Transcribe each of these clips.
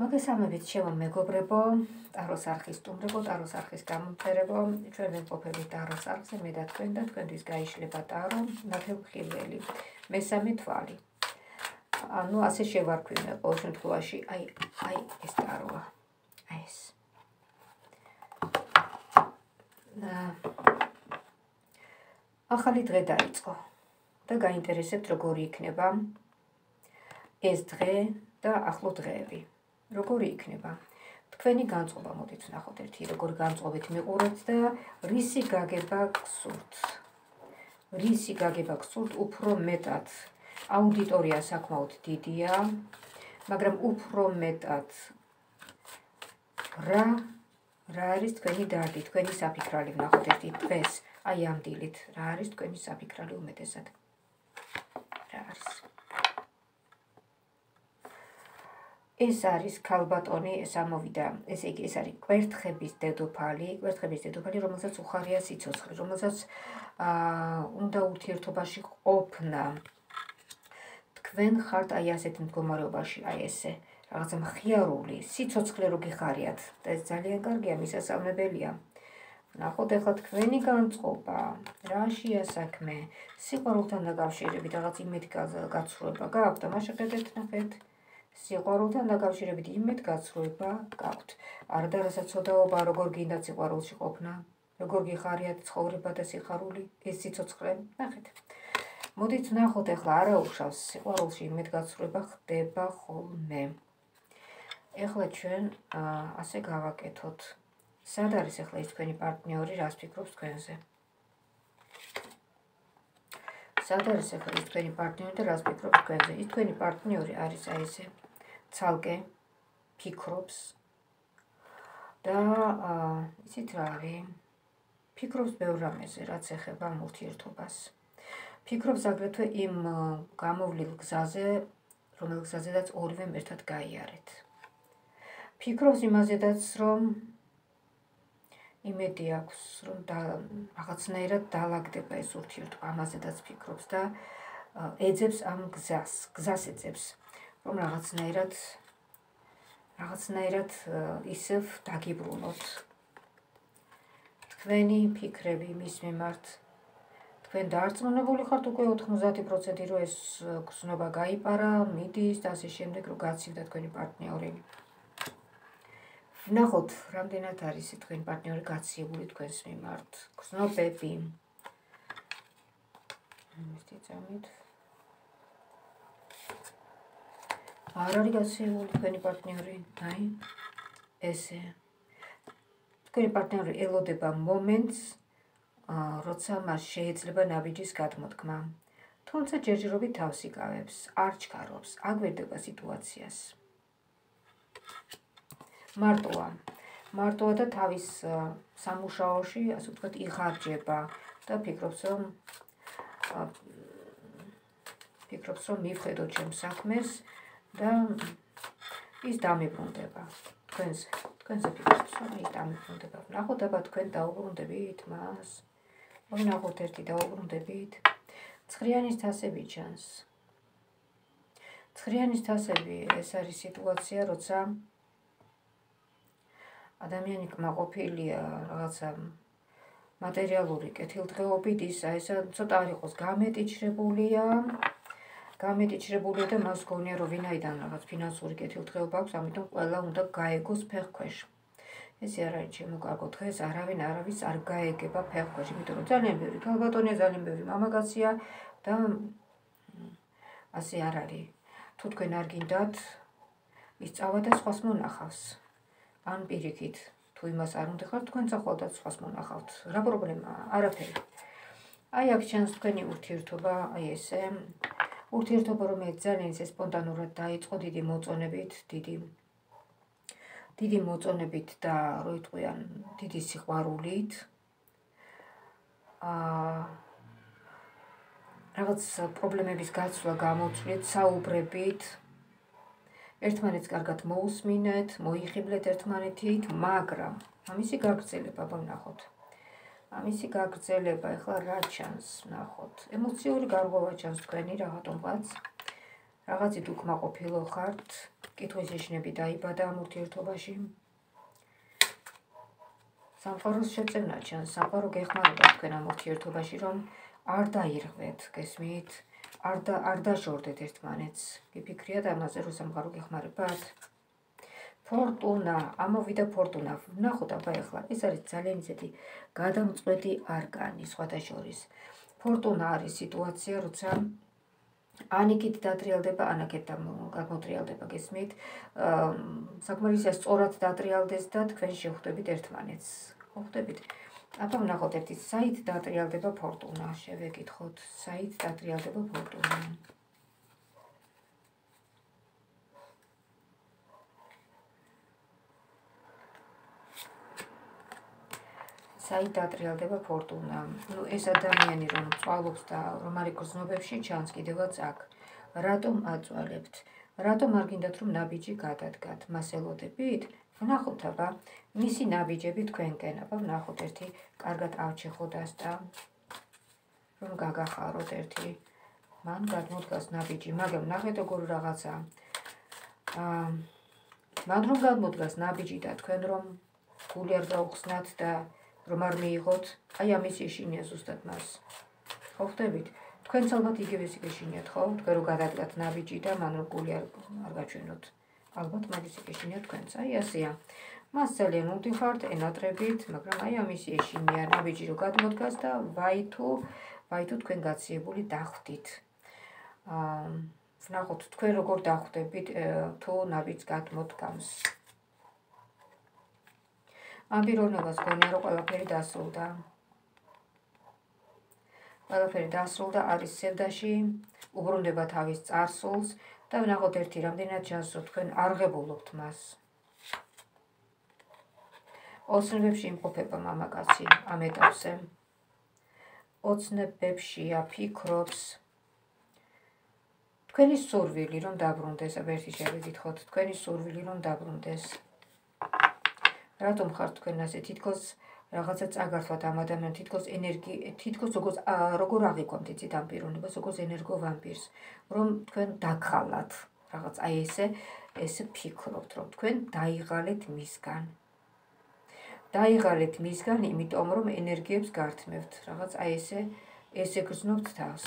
მოგესალმებით ჩემო მეგობრებო, ტაროს არხის სტუმრებო, ტაროს არხის გამომწერებო. ჩვენ ვიმყოფებით ტაროს არხზე, მე და თქვენ და თქვენთვის გაიშლება ტარო, ნათელხილველი, მესამე თვალი. ანუ ასე შევარქვინე ყოველ შემთხვევაში, აი, აი ეს ტაროა. აი ეს. ახალი დღე დაიწყო და გაინტერესებთ როგორი იქნება ეს დღე და ახლო დღეები. როგორი იქნება? თქვენი განწყობა მოდით ნახოთ ერთი როგორ განწყობით მიყურებთ და რისი გაგება გსურთ? რისი გაგება გსურთ უფრო მეტად? აუდიტორია საკმაოდ დიდია მაგრამ უფრო მეტად რა რა არის თქვენი დარდი თქვენი საფიქრალი ნახოთ ერთი დღეს. აი ამ დილით რა არის თქვენი საფიქრალი უმეტესად? რა არის ეს არის ქალბატონი სამოვიდა. ესე იგი ეს არის კვერთხების დედოფალი კვერთხების დედოფალი რომელსაც უხარია სიცოცხლე რომელსაც აა უნდა ურთიერთობაში ყოფნა. თქვენ ხართ აი ასეთ მდგომარეობაში აი ესე რაღაცა მხიარული სიცოცხლე რო გიხარიათ. და ეს ძალიან კარგია მისასალმებელია ნახოთ ახლა თქვენი განწყობა. რაშია საქმე სიყვარულთან დაკავშირებით რაღაც იმედი გაცრუება გაქვთ და მაშინ ხედეთ ნახეთ სიყვარულთან დაკავშირებით იმედ გაცრუება გაქვთ. არ და რასაც ცოდაობა როგორ გინდა სიყვარულში ყოფნა, როგორ გიხარიათ ცხოვრება და სიხარული, ეს სიცოცხლე, ნახეთ. მოდით ნახოთ ახლა არა უშავს სიყვარულში იმედ გაცრუება ხდება ხოლმე. ახლა ჩვენ ასე გავაკეთოთ. სად არის ახლა ის თქვენი პარტნიორი, რას ფიქრობს თქვენზე? სად არის ახლა ის თქვენი პარტნიორი და რას ფიქრობს თქვენზე? ის თქვენი პარტნიორი არის აი ესე. ცალკე ფიქრობს. და იცით რა არის ფიქრობს ბევრ რამეზე რაც ეხება მურთიერთობას ფიქრობს აგრეთვე იმ გამოვლილ გზაზე რომელ გზაზედაც ორივე ერთად გაიარეთ. ფიქრობს იმაზედაც რომ იმედი აქვს რომ და რაღაცნაირად დაალაგდება ეს ურთიერთობა ამაზედაც ფიქრობს და ეძებს ამ გზას გზას ეძებს რომ რაღაცნაირად რაღაცნაირად ისევ დაგიბრუნოთ თქვენი ფიქრები მის მიმართ თქვენ დაარწმუნებული ხართ უკვე 90% რომ ეს გზნობა გაიპარა, მიდის და ასე შემდეგ რომ გაცივდა თქვენი პარტნიორი. ნახოთ, რამდენად არის თქვენი პარტნიორი გაცივული თქვენს მიმართ. გზნობები. მისტი წამით. არ არის გასეული თქვენი პარტნიორი, აი ესე. თქვენი პარტნიორი ელოდება მომენტს, როცა მას შეიძლება ნაბიჯის გადმოდგმა. თუმცა ჯერჯერობით თავს იკავებს, არ ჩქარობს, აგვერდება სიტუაციას. მარტოა. მარტოა და თავის სამუშაოში, ასე ვთქვათ, იღარჯება და ფიქრობს, რომ ფიქრობს, რომ მივხედო ჩემს საქმეს, და ის დამიბრუნდება თქვენს თქვენს ფიქრებს რომ ის დამიბრუნდება ნახოთ აბა თქვენ დაუბრუნდებით მას. ორი ნახოთ ერთი დაუბრუნდებით. ცხრიანის თასები ჩანს. ცხრიანის თასები ეს არის სიტუაცია როცა ადამიანი კმაყოფილია რაღაცა მატერიალური კეთილდღეობით ისა ესა ცოტა არ იყოს გამეტიჩრებულია გამეტიჩრებულია და მას გონია რომ ვინაიდან რაღაც ფინანსური კეთილდღეობა აქვს, ამიტომ ყველა უნდა გაეგოს ფეხქვეშ. ესე არ არის ჩემო კარგო დღეს, არავინ არავის არ გაეგება ფეხქვეშ, იმიტომ რომ ძალიან ბევრი ქალბატონია, ძალიან ბევრი მამაკაცია და ასე არ არის. თუ თქვენ არ გინდათ ის წავა და სხვას მონახავს. ან პირიქით, თუ იმას არ უნდა ხარ, თქვენ წახვალდათ სხვას მონახავთ. რა პრობლემაა? არაფერი. აი აქ ჩანს თქვენი ურთიერთობა, აი ესე ურთიერთობა რომელიც ძალიან ისე სპონტანურად დაიწყო დიდი მოწონებით, დიდი დიდი მოწონებით და რო იტყვიან დიდი სიყვარულით. აა რაღაც პრობლემების გაცვლა გამოცვლით, საუბრებით. ერთმანეთს კარგად მოусმინეთ, მოიხიბლეთ ერთმანეთით, მაგრამ ამისი გაგრძელება ვნახოთ. ამისი გაგრძელება ეხლა რა ჩანს ნახოთ ემოციური გარღვევა ჩანს თქვენი რაღაცომღაც რაღაცით უკმაყოფილო ხართ, კითხვის ეშნები დაიბადა ამ ურთიერთობაში. სამყაროს შეწევნა ჩანს, სამყარო გეხმარება თქვენ ამ ურთიერთობაში, რომ არ დაირღვეთ, გესმით? არ და არ დაშორდეთ ერთმანეთს. გიფიქრიათ ამაზე, რომ სამყარო გეხმარებათ? ფორტუნა, ამოვიდა ფორტუნა. ნახოთ აბა ეხლა, ეს არის ძალიან ისეთი გადამწყვეტი არკანი სხვათა შორის. ფორტუნა არის სიტუაცია, როცა ანიკით დატრიალდება, ანაკეთ გამოტრიალდება, გესმით? აა საკმარისია სწორად დატრიალდეს და თქვენ შეხვდებით ერთმანეთს. ხვდებით? აბა ვნახოთ ერთი საით დატრიალდება ფორტუნა, შევეკითხოთ, საით დატრიალდება ფორტუნა. საით დატრიალდება ფორტუნა. ნუ ეს ადამიანი რომ წვალობს და რომ არის გზნობებში ჩანს კიდევაც აქ. რატომ აწვალებთ? რატომ არ გინდათ რომ ნაბიჯი გადადგათ? მას ელოდებით? ვნახოთ აბა მისი ნაბიჯები თქვენკენ. აბა ვნახოთ ერთი კარგად ავჩეხოდას და რომ გაგახაროთ ერთი მან გადმოდგას ნაბიჯი, მაგრამ ნახეთ როგორ რაღაცა. აა მან რომ გადმოდგას ნაბიჯი და თქვენ რომ გული არ გაუხსნათ და რომ არ მიიღოთ, აი ამის ეშინია ზუსტად მას. ხო ხვდებით? თქვენ ალბათ იგივე სიგეშინიათ, ხო? თქვენ რო გადადგათ ნაბიჯი და მან რო გული არ არ გაჩვენოთ. ალბათ მაგის სიგეშინია თქვენც. აი ასეა. მას ძალიან უდიხართ ენატრებით, მაგრამ აი ამის ეშინია ნაბიჯი რო გადმოდგას და ვაი თუ ვაი თუ თქვენ გაციებული დახვდით. აა ვნახოთ თქვენ როგორ დახვდებით თუ ნაბიჯს გადმოდგამს. ამ პიროვნებას გონია რომ ყველაფერი დასრულდა. ყველაფერი დასრულდა არის სევდაში, უბრუნდება თავის წარსულს და ვნახოთ ერთი რამდენად ჩანს თქვენ არ ღებულობთ მას. ოცნებებში იმყოფება მამაკაცი ამ ეტაპზე. ოცნებებშია ფიქრობს თქვენი სურვილი რომ დაბრუნდეს, აბა ერთი შევეკითხოთ, თქვენი სურვილი რომ დაბრუნდეს. რატომ ხარ თქვენ ასე თითქოს რაღაცა წაგართვათ ამ ადამიანს თითქოს ენერგი თითქოს როგორც როგორ აღიქვამთ იცით ამ პიროვნებას როგორც ენერგო ვამპირს რომ თქვენ დაგხალათ რაღაც აი ესე ესე ფიქრობთ რომ თქვენ დაიღალეთ მისგან. დაიღალეთ მისგან იმიტომ რომ ენერგიებს გართმევთ რაღაც აი ესე ესე გრძნობთ თავს.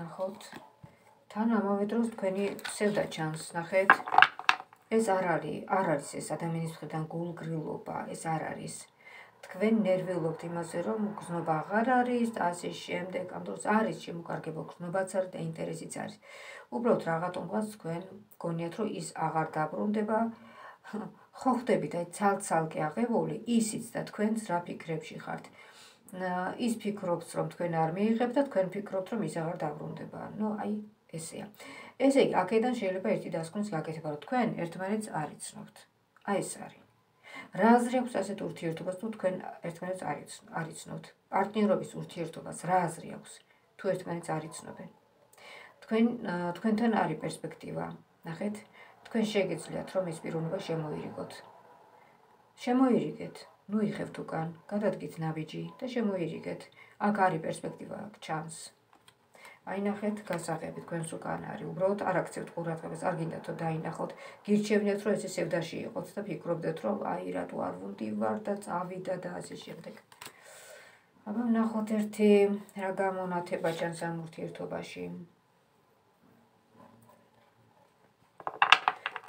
ნახოთ თან ამავე დროს თქვენი სევდა ჩანს, ნახეთ? ეს არ არის, არ არის ეს ადამიანის მხრიდან გულგრილობა, ეს არ არის. თქვენ ნერვიულობთ იმაზე, რომ გზნობა აღარ არის ასე შემდეგ, ამ დროს არის შემოკარგება გზნობაც არის და ინტერესიც არის. უბრალოდ რაღაცომღაც თქვენ გონიათ, რომ ის აღარ დაბრუნდება. ხო ხდებით, აი ცალ-ცალკე აღებული, ისიც და თქვენც რა ფიქრებში ხართ? ის ფიქრობს, რომ თქვენ არ მიიღებთ და თქვენ ფიქრობთ, რომ ის აღარ დაბრუნდება. ნუ აი ესეა. ესე იგი, აქედან შეიძლება ერთი დასკვნის გაკეთება, რომ თქვენ ერთმანეთს არ იცნობთ. აი ეს არის. რა აზრი აქვს ასეთ ურთიერთობას თუ თქვენ ერთმანეთს არ იცნობთ? პარტნიორობის ურთიერთობას რა აზრი აქვს თუ ერთმანეთს არ იცნობენ? თქვენ თქვენთან არის პერსპექტივა. ნახეთ, თქვენ შეგეძლიათ რომ ეს პიროვნება შემოირიგოთ. შემოირიგეთ. ნუ იხევთ უკან, გადადგით ნაბიჯი და შემოირიგეთ. აქ არის პერსპექტივა, აქ ჩანს. აი ნახეთ გასაღები თქვენს უკან არის. უბრალოდ არ აქცევთ ყურადღებას არ გინდათ რომ დაინახოთ. გირჩევნიათ რომ ეს სევდაში იყოთ და ფიქრობდეთ რომ აი რატო არ ვუნდი ვარ და წავიდა და ასე შემდეგ. აბა ნახოთ ერთი რა გამონათება ჩანს ამ ურთიერთობაში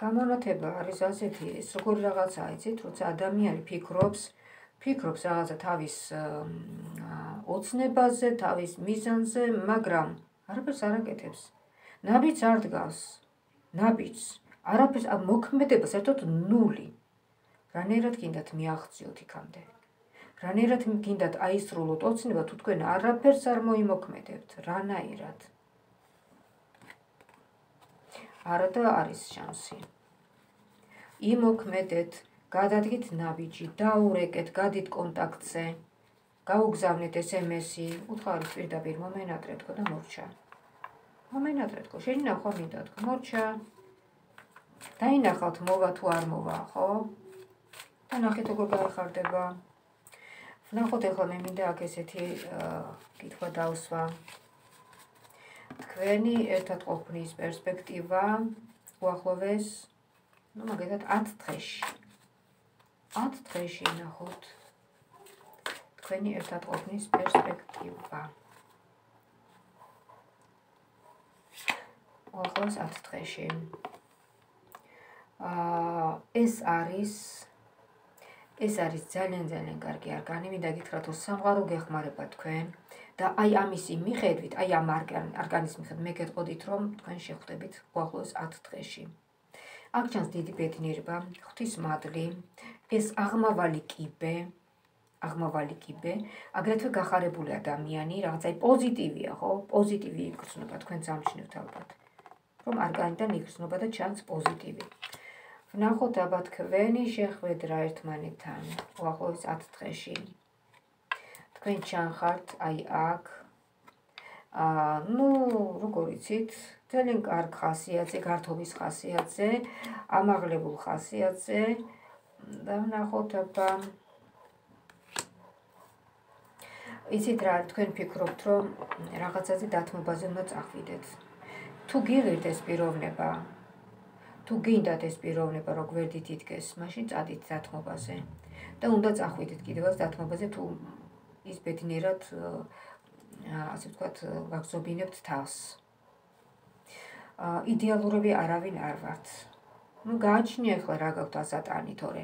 გამონათება არის ასეთი ეს როგორი რაღაცაა იცით როცა ადამიანი ფიქრობს ფიქრობს რაღაცა თავის ოცნებაზე, თავის მიზანზე, მაგრამ არაფერს არ აკეთებს. ნაბიჯს არ დგას. ნაბიჯს არაფერს მოქმედება საერთოდ ნული. რანერად გინდათ მიაღწიოთ იქამდე? რანერად გინდათ აისრულოთ ოცნება თუ თქვენ არაფერს არ მოიმოქმედებთ? რანაირად? არა და არის შანსი. იმოქმედეთ, გადადგით ნაბიჯი, დაურეკეთ, გადით კონტაქტზე. გაუგზავნეთ SMS-ი, უთხარის პირდაპირ მომენატრე თქო და მორჩა. მომენატრე თქო, შეინახო მინდა თქო, მორჩა. დაინახავთ მოვა თუ არ მოვა, ხო? და ნახეთ როგორ გაიხარდება. ნახოთ ახლა მე მინდა აქ ესეთი კითხვა დავსვა. თქვენი ერთად ყოფნის პერსპექტივა უახლოვეს ну, მაგალითად 10 დღეში. 10 დღეში ნახოთ თქვენი ერთად ყოფნის პერსპექტივა. უახლოვეს 10 დღეში. აა ეს არის ეს არის ძალიან ძალიან კარგი არგანი, მინდა გითხრათ, რომ სამყარო გეხმარება თქვენ და აი ამისი მიხედვით, აი ამ არგანის მიხედვით მე გეტყოდით, რომ თქვენ შეხვდებით უახლოეს 10 დღეში. აქ ჩანს დიდი ბედნიერება, ღვთის მადლი, ეს აღმავალი კიბე, აღმავალი კიბე, აგრეთვე გახარებული ადამიანი, რაღაც აი პოზიტივია, ხო? პოზიტივი იგრძნობა თქვენ სამჩნევთ ალბათ. რომ არგანიდან იგრძნობა და ჩანს პოზიტივი. ვნახოთ აბა თქვენი შეხვედრა ერთმანეთთან უახლოეს 10 დღეში. თქვენ ჩანხართ აი აქ. აა, ну, როგორ იცით? ძალიან კარგ ხასიათზე, გართობის ხასიათზე, ამაღლებულ ხასიათზე და ვნახოთ აბა იცით რა, თქვენ ფიქრობთ, რომ რაღაცაზე დათმობაზე უნდა წახვიდეთ. თუ გიღირთ ეს პიროვნება, თუ გინდათ ეს პიროვნება რო გვერდით იდგეს, მაშინ წადით დათმობაზე. და უნდა წახვიდეთ კიდევაც დათმობაზე თუ ის ბედნიერად ასე ვთქვათ, გაგზობინებთ თავს. აა იდეალურები არავინ არ ვართ. ну გააჩნია ახლა რა გაქვთ ასატანი თორე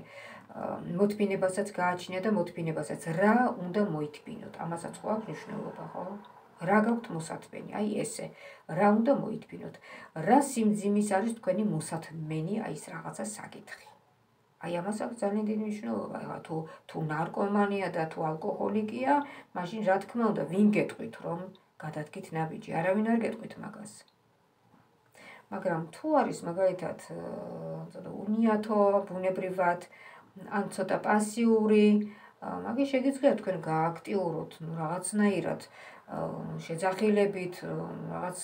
მოთბინებასაც გააჩნია და მოთბინებასაც რა უნდა მოითბინოთ ამასაც ხო აქვს მნიშვნელობა ხო რა გაქვთ მოსათმენი? აი ესე. რა უნდა მოითბინოთ? რა სიმძიმის არის თქვენი მოსათმენი აი ეს რაღაცა საკითხი? აი ამას აქვს ძალიან დიდი მნიშვნელობა. ეხლა თუ თუ ნარკომანია და თუ ალკოჰოლიკია, მაშინ რა თქმა უნდა, ვინ გეტყვით რომ გადადგით ნაბიჯი? არავინ არ გეტყვით მაგას. მაგრამ თუ არის მაგალითად ცოტა უნიათო, ბუნებრივად ან ცოტა პასიური, მაგის შეგიძლიათ თქვენ გააქტიუროთ, ну რაღაცნაირად შეძახილებით რაღაც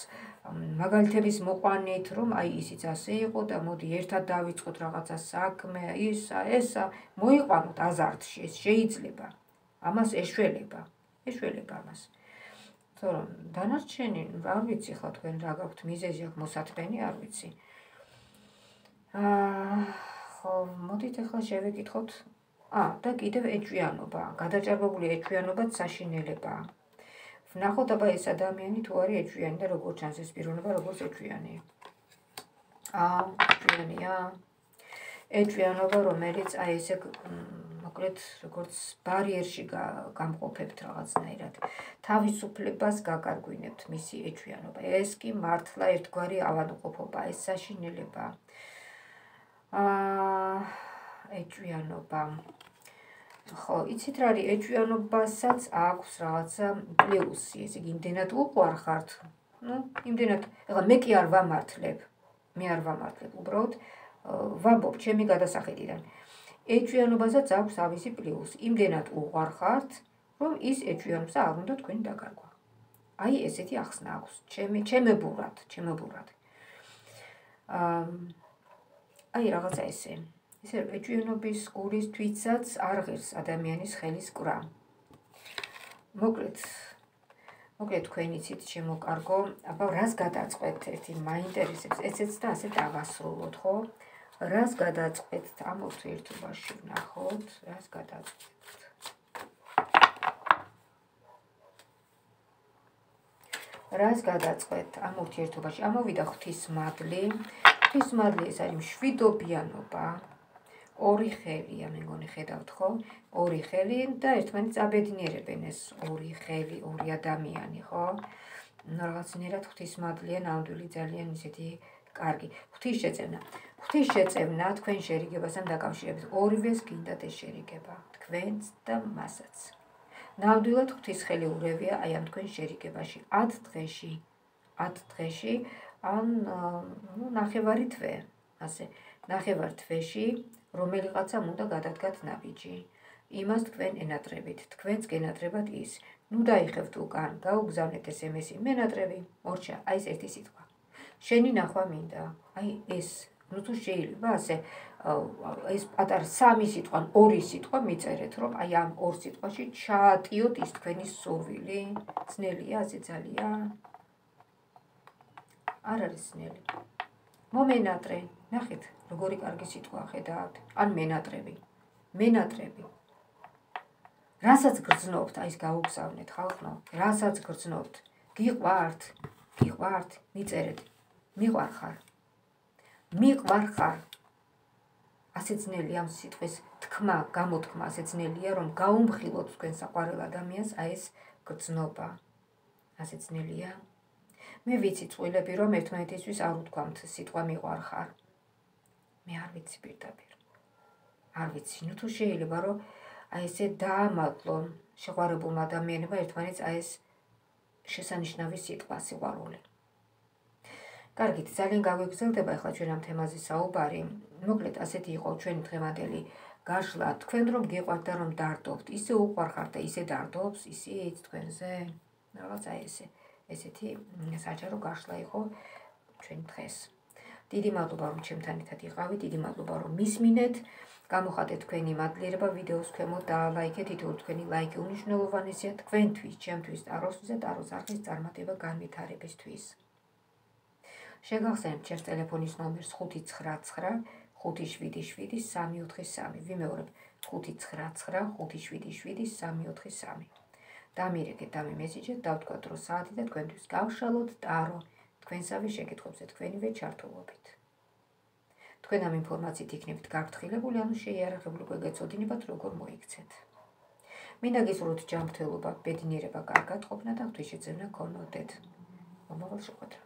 მაგალითების მოყვანით რომ აი ისიც ასე იყო და მოდი ერთად დავიწყოთ რაღაცა საქმე ისა ესა მოიყვანოთ აზარტში ეს შეიძლება. ამას ეშველება ეშველება ამას. თორემ დანარჩენი რა ვიცი ხო თქვენ რა გაქვთ მიზეზი აქ მოსათმენი არ ვიცი. აა ხო მოდით ახლა შევეკითხოთ ა და კიდევ ეჭვიანობა გადაჭარბებული ეჭვიანობაც საშინელებაა ვნახოთ აბა ეს ადამიანი თუ არის ეჭვიანი და როგორ ჩანს ეს პიროვნება როგორც ეჭვიანი. აა, ეჭვიანია. ეჭვიანობა, რომელიც აი ესე მოკლედ როგორც ბარიერში გამყოფებთ რაღაცნაირად. თავისუფლებას გაკარგვინებთ მისი ეჭვიანობა. ეს კი მართლა ერთგვარი ავადმყოფობა, ეს საშინელება. აა, ეჭვიანობა. ხო, იცით რა არის, ეჭვიანობასაც აქვს რაღაცა პლუსი, ესე იგი, იმდენად უყვარხართ. ну, იმდენად, ეხლა მე კი არ ვამართლებ. მე არ ვამართლებ, უბრალოდ ვამბობ ჩემი გადასახედიდან. ეჭვიანობასაც აქვს ავისი პლუსი. იმდენად უყვარხართ, რომ ის ეჭვიანობა არ უნდა თქვენ დაგარგვა. აი ესეთი ახსნა აქვს. ჩემი ჩემებურად, ჩემებურად. აა აი რაღაცა ესე. ისე ეჭვიანობის გულის თვითსაც არ ღირს ადამიანის ხელის კვრა. მოკლედ მოკლედ თქვენ იცით ჩემო კარგო, აბა რას გადაწყვეტ ერთი მაინტერესებს ესეც და ასე დავასრულოთ, ხო? რას გადაწყვეტ ამ ურთიერთობაში ვნახოთ, რას გადაწყვეტ? რას გადაწყვეტ ამ ურთიერთობაში? ამოვიდა ღვთის მადლი. ღვთის მადლი ეს არის მშვიდობიანობა. ორი ხელია, მე მგონი ხედავთ ხო? ორი ხელი და ერთმანეთს აბედნიერებენ ეს ორი ხელი, ორი ადამიანი, ხო? რაღაცნაირად ღვთისმადლია ნამდვილი ძალიან ისეთი კარგი. ღვთის შეწევნა. ღვთის შეწევნა თქვენ შერიგებასთან დაკავშირებით. ორივეს გინდათ ეს შერიგება, თქვენც და მასაც. ნამდვილად ღვთის ხელი ურევია აი ამ თქვენ შერიგებაში 10 დღეში. 10 დღეში ან ნუ ნახევარი თვე, ასე. ნახევარ თვეში რომელიღაცამ უნდა გადადგათ ნაბიჯი. იმას თქვენ ენატრებით, თქვენც გენატრებათ ის. ნუ დაიხევთ უკან, გაუგზავნეთ ემესი, მენატრები, მორჩა, აი ეს ერთი სიტყვა. შენი ნახვა მინდა. აი ეს ну თუ შეიძლება ასე ეს პატარ სამი სიტყვა, ორი სიტყვა მიწერეთ, რომ აი ამ ორ სიტყვაში ჩაატიოთ ის თქვენი სურვილი. ძნელია ასე ძალიან? არ არის ძნელი. მომენატრე, ნახეთ, როგორი კარგი სიტყვა ხედავთ. ან მენატრები. მენატრები. რასაც გრძნობთ, აი ეს გაუგზავნეთ ხალხო, რასაც გრძნობთ, გიყვართ, გიყვართ, მიწერეთ. მიყვარხარ. მიყვარხარ. ასე ძნელი ამ სიტყვის თქმა, გამოთქმა ასე ძნელია, რომ გაუმხილოთ თქვენ საყვარელ ადამიანს აი ეს გრძნობა. ასე ძნელია. მე ვიცი წვილები, რომ ერთმანეთისთვის არ უთქვამთ სიტყვა მიყვარხარ. მე არ ვიცი პირდაპირ. არ ვიცი, ნუ თუ შეიძლება რომ აი ესე დაამატლონ შეყვარებულ ადამიანებმა ერთმანეთს აი ეს შესანიშნავი სიტყვა სიყვარული. კარგით, ძალიან გაგვეგზელდება ახლა ჩვენ ამ თემაზე საუბარი. მოკლედ ასეთი იყო ჩვენი დღევანდელი გაშლა. თქვენ რომ გიყვართ და რომ დარდობთ, ისე უყვარხართ და ისე დარდობს, ისიც თქვენზე. რაღაცა ესე, ესეთი საჯარო გაშლა იყო ჩვენ დღეს. დიდი მადლობა რომ ჩემთან ერთად იყავით, დიდი მადლობა რომ მისმინეთ. გამოხატეთ თქვენი მადლიერება ვიდეოს ქვემოთ და ლაიქეთ, თითოეული თქვენი ლაიქი უნიშნელოვანესია თქვენთვის, ჩემთვის, ტაროსთვის და ტაროს არხის წარმატება განვითარებისთვის. შეგახსენებთ ჩემს ტელეფონის ნომერს 599577343. ვიმეორებ 599577343. დამირეკეთ და მე მესიჯეთ დავთქვათ რომ საათი და თქვენთვის გავშალოთ ტარო თქვენსავე შეკითხვებზე თქვენივე ჩართულობით. თქვენ ამ ინფორმაციით იქნებით გაფრთხილებული, ანუ შეიარაღებული გეგეცოდინებათ როგორ მოიქცეთ. მინდა გისურვოთ ჯანმრთელობა, ბედნიერება, კარგად ყოფნა და ღვთის შეძენა გქონოდეთ. მომავალ შეხვედრამდე